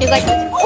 He's like,